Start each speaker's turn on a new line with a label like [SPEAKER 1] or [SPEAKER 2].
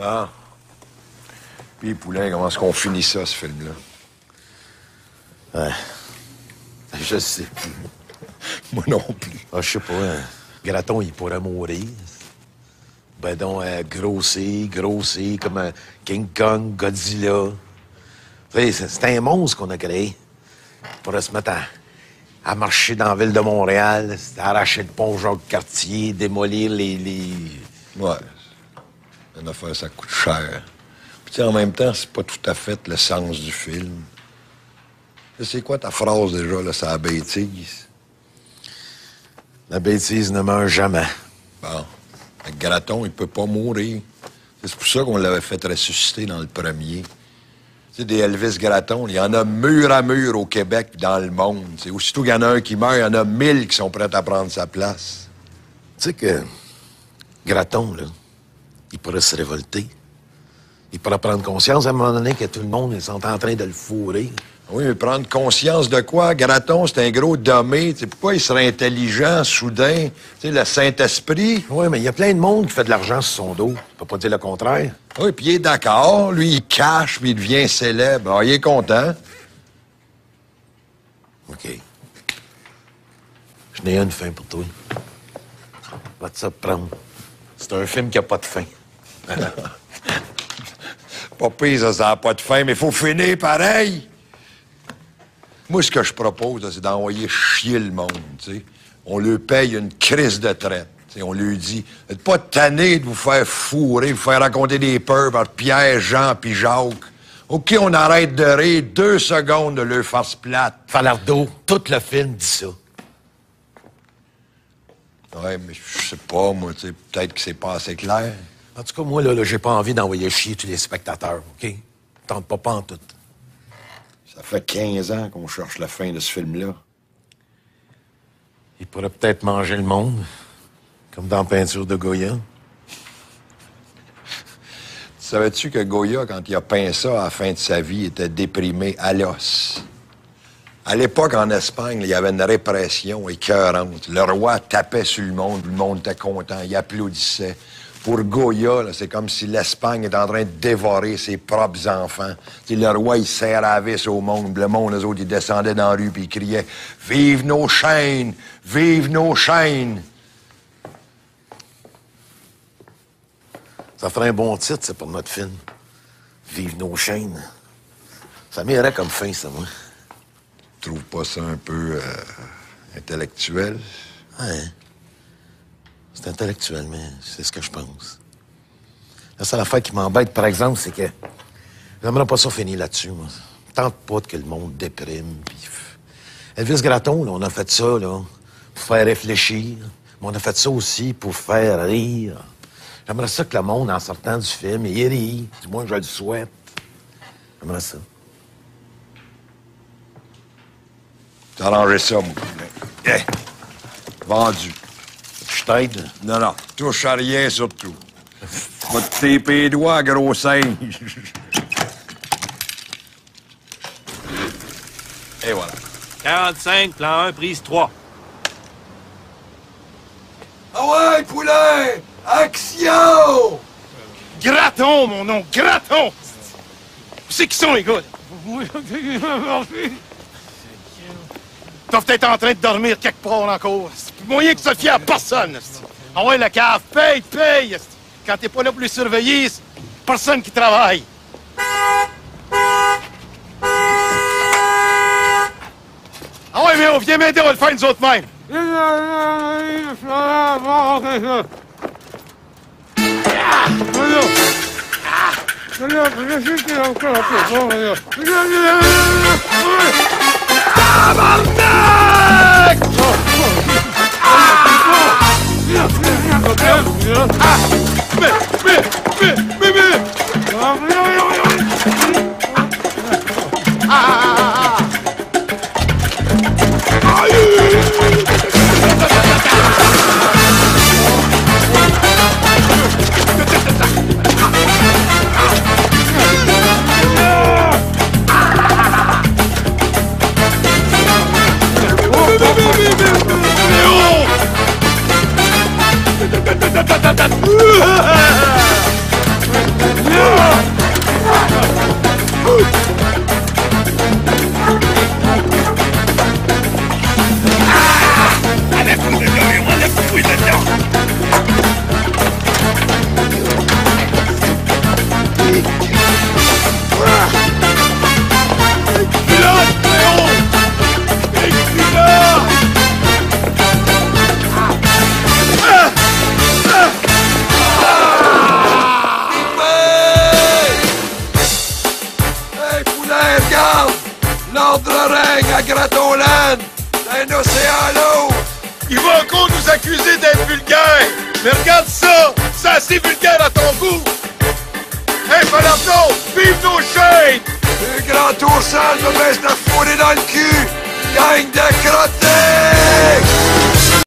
[SPEAKER 1] Ah. Puis, Poulain, comment est-ce qu'on finit ça, ce film-là?
[SPEAKER 2] Ouais. Je sais plus.
[SPEAKER 1] Moi non plus.
[SPEAKER 2] Ah, je sais pas. hein. Graton, il pourrait mourir. Ben donc, euh, grossir, grossir, comme un King Kong, Godzilla. C'est un monstre qu'on a créé. Il pourrait se mettre à, à marcher dans la ville de Montréal, arracher le pont Jacques-Cartier, démolir les... les...
[SPEAKER 1] Ouais. Une affaire, ça coûte cher. Puis, en même temps, c'est pas tout à fait le sens du film. C'est quoi ta phrase déjà, là? C'est la bêtise?
[SPEAKER 2] La bêtise ne meurt jamais.
[SPEAKER 1] Bon. Le Graton, il peut pas mourir. C'est pour ça qu'on l'avait fait ressusciter dans le premier. Tu sais, des Elvis Graton, il y en a mur à mur au Québec dans le monde. C'est aussitôt qu'il y en a un qui meurt, il y en a mille qui sont prêts à prendre sa place.
[SPEAKER 2] Tu sais que Graton, là, il pourrait se révolter. Il pourrait prendre conscience à un moment donné que tout le monde est en train de le fourrer.
[SPEAKER 1] Oui, mais prendre conscience de quoi? Graton, c'est un gros dommé. Tu sais, pourquoi il serait intelligent, soudain? Tu sais, le Saint-Esprit.
[SPEAKER 2] Oui, mais il y a plein de monde qui fait de l'argent sur son dos. Tu peux pas dire le contraire.
[SPEAKER 1] Oui, puis il est d'accord. Lui, il cache, puis il devient célèbre. Ah, il est content.
[SPEAKER 2] OK. Je n'ai une fin pour toi. Va te ça te prendre. C'est un film qui a pas de fin.
[SPEAKER 1] Pas pire, ça, ça n'a pas de fin, mais il faut finir pareil. Moi, ce que je propose, c'est d'envoyer chier le monde, tu sais. On lui paye une crise de traite. on lui dit, Êtes pas tanné de vous faire fourrer, vous faire raconter des peurs par Pierre, Jean puis Jacques. OK, on arrête de rire deux secondes de leur farce plate.
[SPEAKER 2] Falardeau, tout le film dit ça.
[SPEAKER 1] Ouais, mais je sais pas, moi, tu sais, peut-être que c'est pas assez clair.
[SPEAKER 2] En tout cas, moi, là, là j'ai pas envie d'envoyer chier tous les spectateurs, OK? Tente pas, pas en tout.
[SPEAKER 1] Ça fait 15 ans qu'on cherche la fin de ce film-là.
[SPEAKER 2] Il pourrait peut-être manger le monde, comme dans Peinture de Goya.
[SPEAKER 1] Savais-tu que Goya, quand il a peint ça à la fin de sa vie, était déprimé à l'os? À l'époque, en Espagne, il y avait une répression écœurante. Le roi tapait sur le monde, le monde était content, il applaudissait. Pour Goya, c'est comme si l'Espagne était en train de dévorer ses propres enfants. Tu sais, le roi, il serrait la vis au monde. Le monde, les autres, ils descendaient dans la rue puis ils criaient « Vive nos chaînes! Vive nos chaînes!
[SPEAKER 2] Ça ferait un bon titre, c'est pour notre film. Vive nos chaînes. Ça m'irait comme fin, ça, moi. »
[SPEAKER 1] Tu trouves pas ça un peu euh, intellectuel?
[SPEAKER 2] Ouais. C'est intellectuel, mais c'est ce que je pense. La seule affaire qui m'embête, par exemple, c'est que j'aimerais pas ça finir là-dessus, moi. Tente pas que le monde déprime. Elvis Graton, là, on a fait ça, là, pour faire réfléchir. Mais on a fait ça aussi pour faire rire. J'aimerais ça que le monde, en sortant du film, il rit. Du moins, je le souhaite. J'aimerais ça.
[SPEAKER 1] T'as ça, mon cousin. Eh, vendu.
[SPEAKER 2] Je t'aide.
[SPEAKER 1] Non, non, touche à rien surtout. Va te taper les doigts, gros singe. Et voilà.
[SPEAKER 3] 45, plan 1, prise 3.
[SPEAKER 1] Ah ouais, poulet! Action!
[SPEAKER 3] Graton, mon nom, Graton! C'est qui sont, les gars? Ils doivent être en train de dormir quelque part encore moyen que ça fie à personne. Ah ouais, la cave, paye, paye. Quand t'es pas là pour les surveiller, personne qui travaille. Ah ouais, mais on vient m'aider, on va le faire nous autres mêmes. Ah, Ah!
[SPEAKER 1] Putain, regarde! L'ordre règne à Gratolan! C'est un océan l'eau!
[SPEAKER 3] Il va encore nous accuser d'être vulgaire! Mais regarde ça! ça C'est assez vulgaire à ton goût! Hey, Falardo! Vive nos chaînes!
[SPEAKER 1] Le grand oursin me baisse la fourrée dans le cul! Gagne de crotté!